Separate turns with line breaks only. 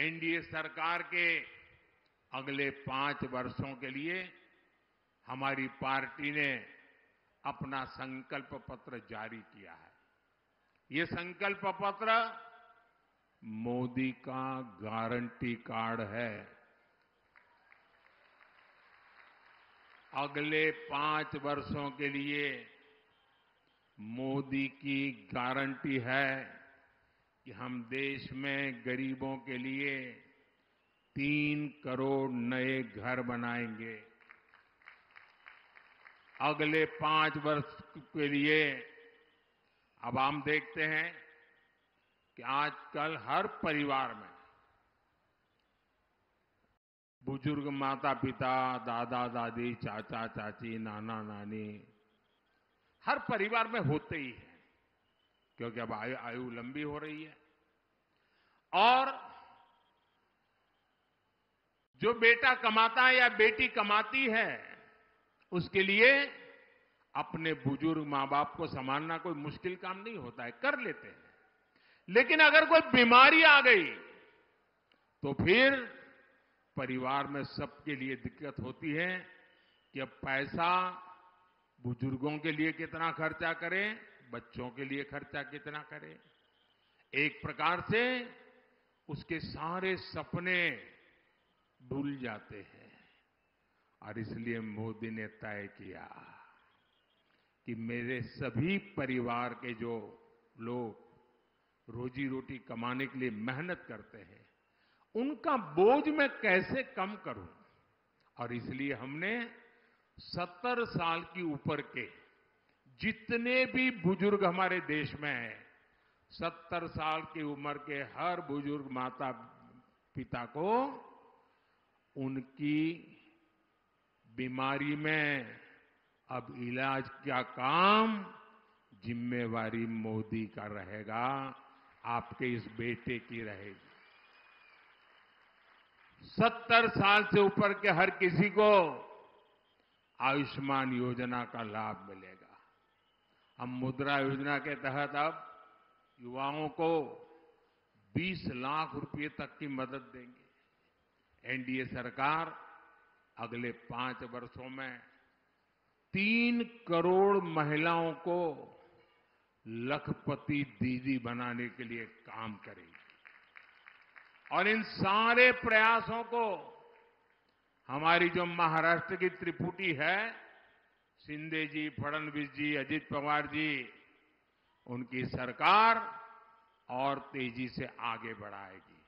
NDA सरकार के अगले पाँच वर्षों के लिए हमारी पार्टी ने अपना संकल्प पत्र जारी किया है। ये संकल्प पत्र मोदी का गारंटी कार्ड है। अगले पाँच वर्षों के लिए मोदी की गारंटी है। कि हम देश में गरीबों के लिए तीन करोड़ नए घर बनाएँगे। अगले पाँच वर्ष के लिए अब हम देखते हैं कि आजकल हर परिवार में बुज़ुर्ग माता पिता दादा दादी चाचा चाची नाना नानी हर परिवार में होते ही है क्योंकि अब आयु, आयु लंबी हो रही है। और जो बेटा कमाता है या बेटी कमाती है, उसके लिए अपने बुज़ुर्ग माँ बाप को संभालना कोई मुश्किल काम नहीं होता है, कर लेते हैं। लेकिन अगर कोई बीमारी आ गई तो फिर परिवार में सबके लिए दिक्कत होती है कि अब पैसा बुज़ुर्गों के लिए कितना खर्चा करें, बच्चों के लिए खर्चा कितना करें। एक प्रकार से उसके सारे सपने भूल जाते हैं। और इसलिए मोदी ने तय किया कि मेरे सभी परिवार के जो लोग रोजी रोटी कमाने के लिए मेहनत करते हैं, उनका बोझ मैं कैसे कम करूँ? और इसलिए हमने सत्तर साल की ऊपर के जितने भी बुज़ुर्ग हमारे देश में हैं सत्तर साल की उम्र के हर बुज़ुर्ग माता पिता को उनकी बीमारी में अब इलाज का काम जिम्मेवारी मोदी का रहेगा, आपके इस बेटे की रहेगी। सत्तर साल से ऊपर के हर किसी को आयुष्मान योजना का लाभ मिलेगा। हम मुद्रा योजना के तहत अब युवाओं को 20 लाख रुपए तक की मदद देंगे। एनडीए सरकार अगले पाँच वर्षों में तीन करोड़ महिलाओं को लखपति दीदी बनाने के लिए काम करेगी। और इन सारे प्रयासों को हमारी जो महाराष्ट्र की त्रिपुटी है शिंदे जी, फडणवीस जी, अजित पवार जी उनकी सरकार और तेज़ी से आगे बढ़ाएगी।